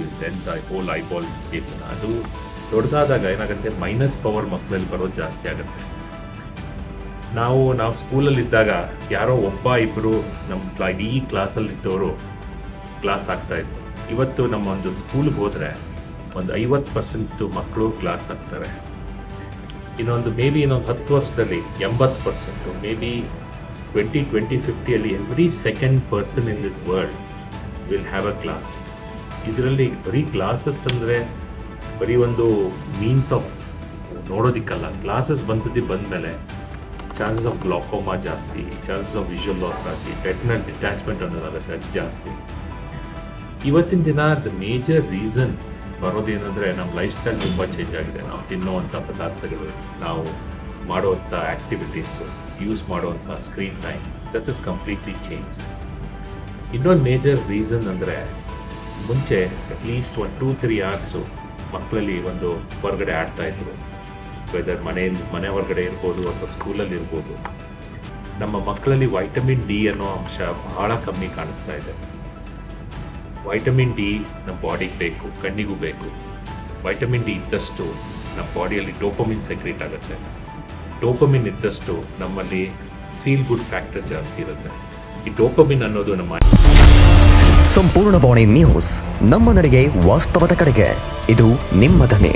Use then hole eyeball ಇರ್ತದೆ ಅದು ದೊಡ್ಡದಾದಾಗ ಏನಾಗುತ್ತೆ? ಮೈನಸ್ ಪವರ್ ಮಕ್ಕಳಲ್ಲಿ ಬರೋದು ಜಾಸ್ತಿ ಆಗುತ್ತೆ. ನಾವು ನಾವು ಸ್ಕೂಲಲ್ಲಿದ್ದಾಗ ಯಾರೋ ಒಬ್ಬ ಇಬ್ಬರು ನಮ್ಮ ಇಡೀ ಕ್ಲಾಸಲ್ಲಿ ಇದ್ದವರು ಕ್ಲಾಸ್ ಆಗ್ತಾ ಇತ್ತು ಇವತ್ತು ನಮ್ಮ ಒಂದು ಸ್ಕೂಲ್ಗೆ ಹೋದರೆ ಒಂದು ಐವತ್ತು ಪರ್ಸೆಂಟು ಮಕ್ಕಳು ಕ್ಲಾಸ್ ಆಗ್ತಾರೆ. ಇನ್ನೊಂದು ಮೇ ಬಿ ಇನ್ನೊಂದು ಹತ್ತು ವರ್ಷದಲ್ಲಿ ಎಂಬತ್ತು percent may be twenty twenty ಫಿಫ್ಟಿಯಲ್ಲಿ every second person in this world will have a glass ಇದರಲ್ಲಿ ಬರೀ ಕ್ಲಾಸಸ್ ಅಂದರೆ ಬರೀ ಒಂದು ಮೀನ್ಸ್ ಆಫ್ ನೋಡೋದಿಕ್ಕಲ್ಲ. ಕ್ಲಾಸಸ್ ಬಂದದ್ದು ಬಂದಮೇಲೆ ಚಾನ್ಸಸ್ ಆಫ್ ಗ್ಲಾಕೋಮಾ ಜಾಸ್ತಿ ಚಾನ್ಸಸ್ ಆಫ್ ವಿಷುವಲ್ ಲಾಸ್ ಜಾಸ್ತಿ ರೆಟಿನಲ್ ಡಿಟ್ಯಾಚ್ಮೆಂಟ್ ಅನ್ನೋದಾಗುತ್ತೆ ಅದು ಜಾಸ್ತಿ. ಇವತ್ತಿನ ದಿನ ದ ಮೇಜರ್ ರೀಸನ್ ಬರೋದೇನಂದರೆ ನಮ್ಮ ಲೈಫ್ ಸ್ಟೈಲ್ ತುಂಬ ಚೇಂಜ್ ಆಗಿದೆ. ನಾವು ತಿನ್ನುವಂಥ ಪದಾರ್ಥಗಳು, ನಾವು ಮಾಡುವಂಥ ಆ್ಯಕ್ಟಿವಿಟೀಸು ಯೂಸ್ ಮಾಡುವಂಥ screen time this is completely change ಇನ್ನೊಂದು ಮೇಜರ್ ರೀಸನ್ ಅಂದರೆ ಮುಂಚೆ ಅಟ್ಲೀಸ್ಟ್ ಒಂದು ಟೂ ತ್ರೀ ಅವರ್ಸು ಮಕ್ಕಳಲ್ಲಿ ಒಂದು ಹೊರಗಡೆ ಆಡ್ತಾ ಇದ್ರು. ವೆದರ್ ಮನೆಯಲ್ಲಿ, ಮನೆ ಹೊರಗಡೆ ಇರ್ಬೋದು ಅಥವಾ ಸ್ಕೂಲಲ್ಲಿ ಇರ್ಬೋದು. ನಮ್ಮ ಮಕ್ಕಳಲ್ಲಿ ವೈಟಮಿನ್ ಡಿ ಅನ್ನೋ ಅಂಶ ಬಹಳ ಕಮ್ಮಿ ಕಾಣಿಸ್ತಾ ಇದೆ. ವೈಟಮಿನ್ ಡಿ ನಮ್ಮ ಬಾಡಿಗೆ ಬೇಕು, ಕಣ್ಣಿಗೂ ಬೇಕು. ವೈಟಮಿನ್ ಡಿ ಇದ್ದಷ್ಟು ನಮ್ಮ ಬಾಡಿಯಲ್ಲಿ ಡೋಪಮಿನ್ ಸೆಕ್ರೇಟ್ ಆಗುತ್ತೆ. ಡೋಪಮಿನ್ ಇದ್ದಷ್ಟು ನಮ್ಮಲ್ಲಿ ಫೀಲ್ ಗುಡ್ ಫ್ಯಾಕ್ಟರ್ ಜಾಸ್ತಿ ಇರುತ್ತೆ. ಈ ಡೋಪಮಿನ್ ಅನ್ನೋದು ನಮ್ಮ ಸಂಪೂರ್ಣ ಬಾಣಿ ನ್ಯೂಸ್ ನಮ್ಮ ನಡೆಗೆ ವಾಸ್ತವದ ಕಡೆಗೆ. ಇದು ನಿಮ್ಮ ಧ್ವನಿ.